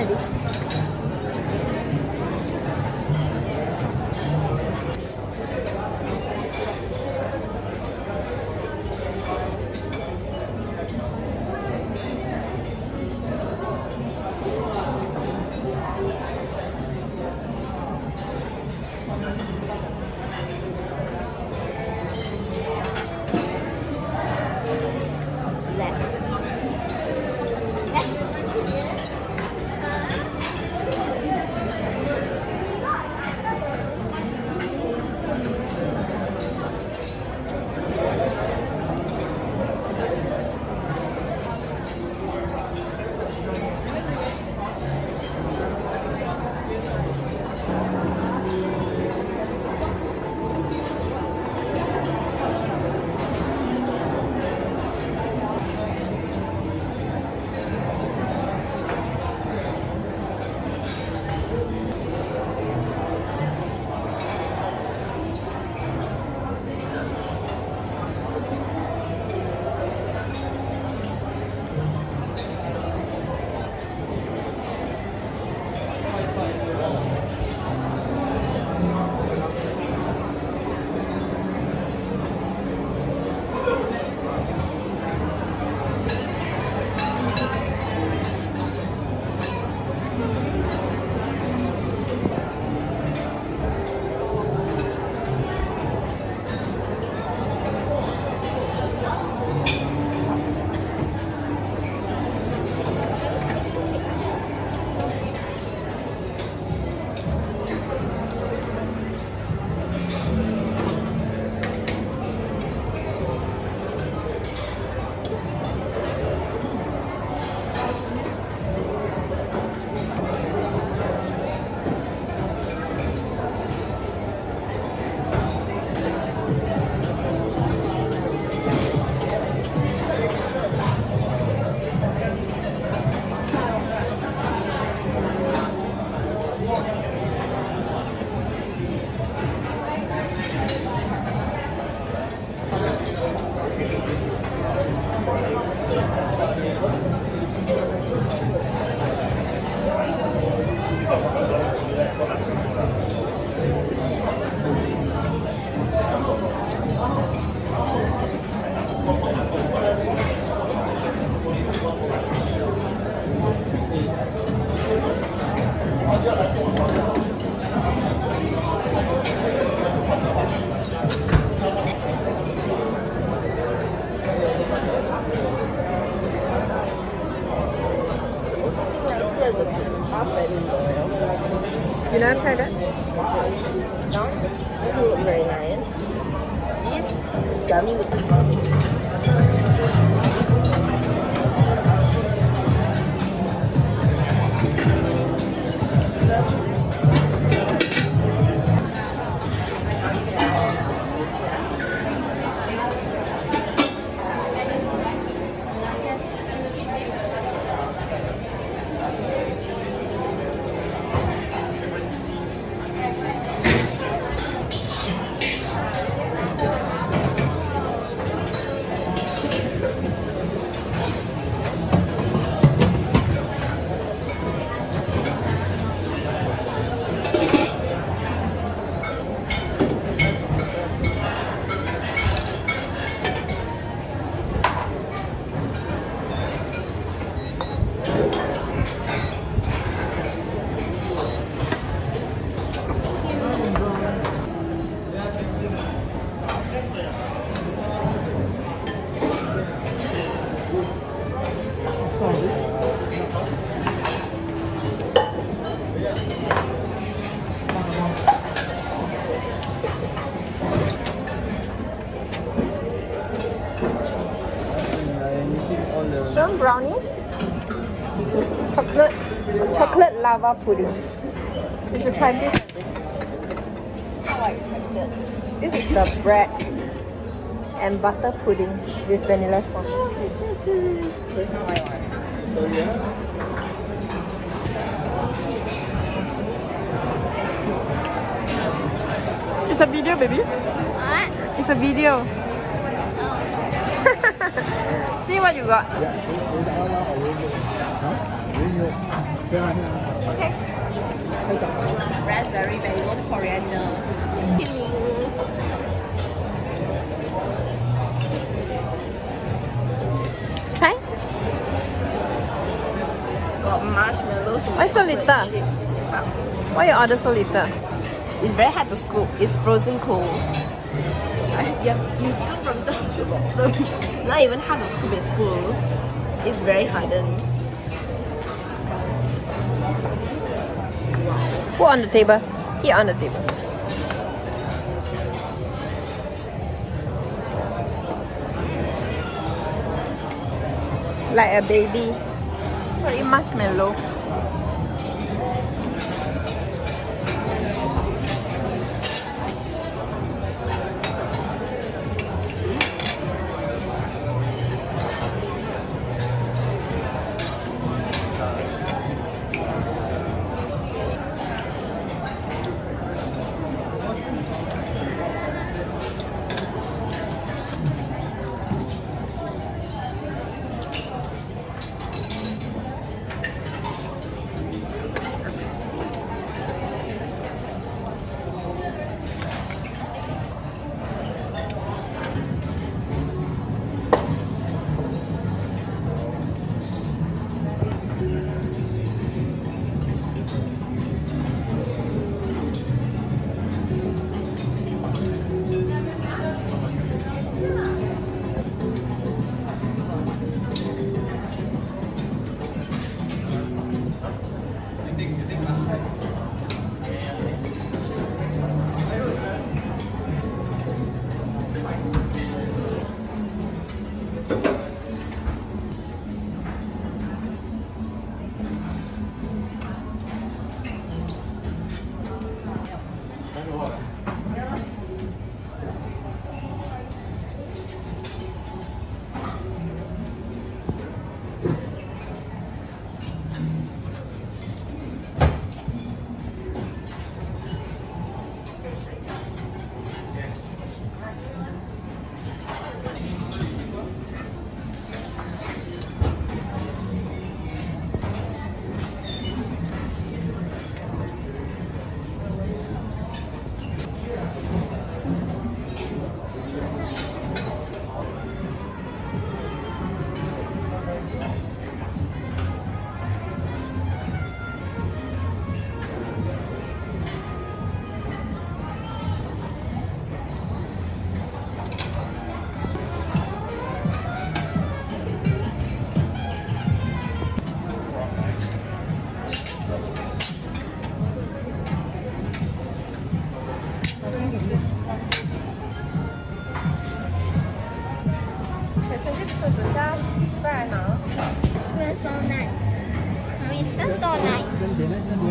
dedik. You never tried that? No, this look very nice. This gummy Some brownie. Chocolate. Chocolate lava pudding. You should try this. how I expected. This is the bread and butter pudding with vanilla sauce. So it's not I want. So yeah. It's a video, baby. What? It's a video. See what you got. Yeah, uống đã là uống Hả? Uống nhiều. Okay. Raspberry bagel coriander. Hi. Got marshmallows. Why so little? Why you order so little? It's very hard to scoop. It's frozen cold. I- Yeah, you scoop from top to bottom. Not even half the scoop is full. It's very hardened. Put on the table. Here on the table. Like a baby. Or eat marshmallow.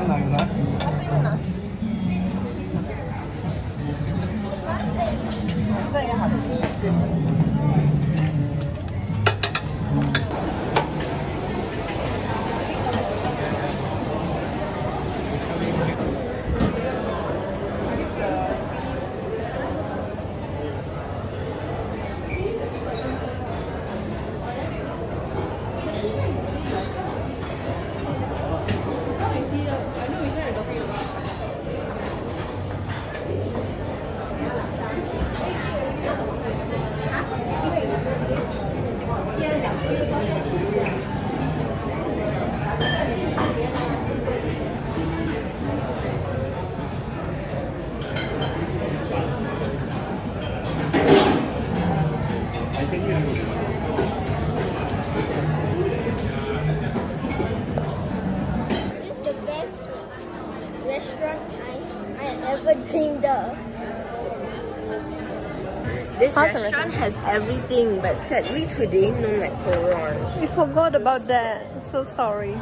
Nice. This is the best restaurant I, I ever dreamed of. This How's restaurant has everything, but sadly today no macarons. We forgot about that. So sorry.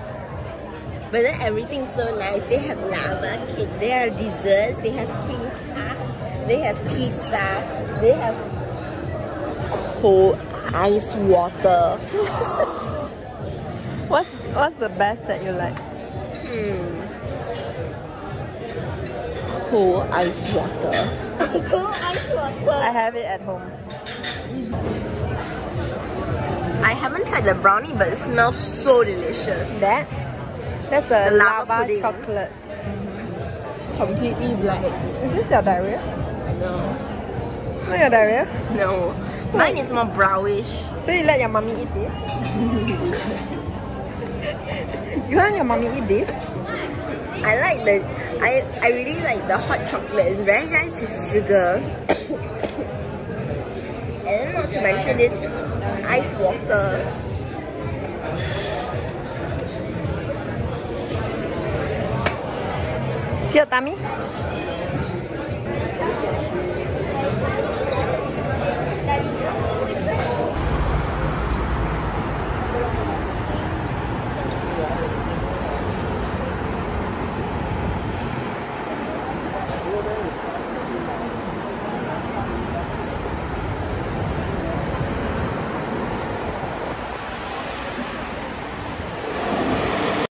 But then everything's so nice. They have lava cake, they have desserts, they have cream puff, they have pizza, they have cold ice water. What's what's the best that you like? Hmm. Cold ice water. Cool ice water. I have it at home. I haven't tried the brownie, but it smells so delicious. That That's the, The lava lava, pudding. chocolate. Completely black. Is this your diarrhea? No. Not your diarrhea? No. Mine is more brownish. So you let your mommy eat this? you want your mommy eat this? I like the I I really like the hot chocolate. It's very nice with sugar. and not to mention this ice water. See your tummy?